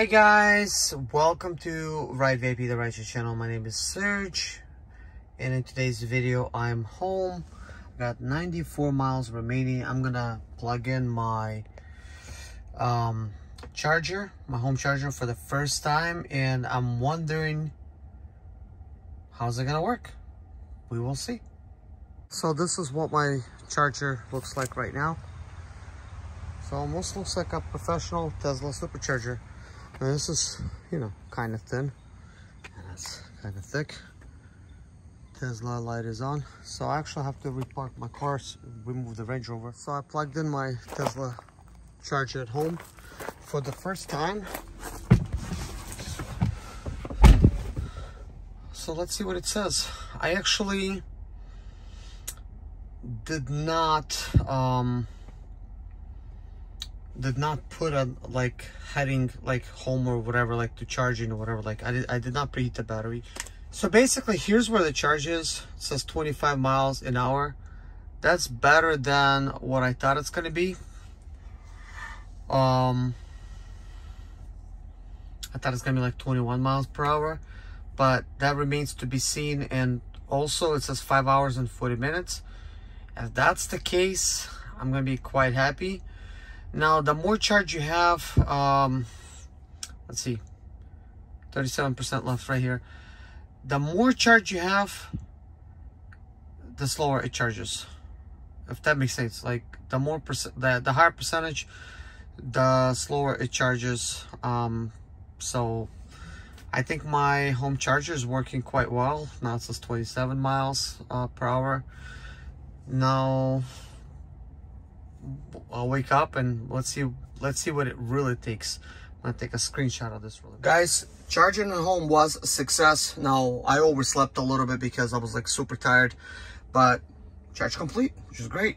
Hey guys, welcome to Ryde VIP the Righteous channel. My name is Serge and in today's video I'm home. Got 94 miles remaining. I'm gonna plug in my um, charger, my home charger for the first time and I'm wondering how's it gonna work? We will see. So this is what my charger looks like right now. So almost looks like a professional Tesla supercharger. And this is, you know, kind of thin. And it's kind of thick. Tesla light is on. So I actually have to repark my car, remove the Range Rover. So I plugged in my Tesla charger at home for the first time. So let's see what it says. I actually did not um, did not put a like heading like home or whatever like to charging or whatever like I did, I did not preheat the battery. So basically here's where the charge is. It says 25 miles an hour. That's better than what I thought it's gonna be. Um I thought it's gonna be like 21 miles per hour but that remains to be seen. And also it says five hours and 40 minutes. If that's the case I'm gonna be quite happy now, the more charge you have, um, let's see, 37% left right here. The more charge you have, the slower it charges. If that makes sense, like the more percent, the, the higher percentage, the slower it charges. Um, so I think my home charger is working quite well. Now it says 27 miles uh, per hour. Now I'll wake up and let's see let's see what it really takes. I'm gonna take a screenshot of this really Guys, charging at home was a success. Now I overslept a little bit because I was like super tired, but charge complete, which is great.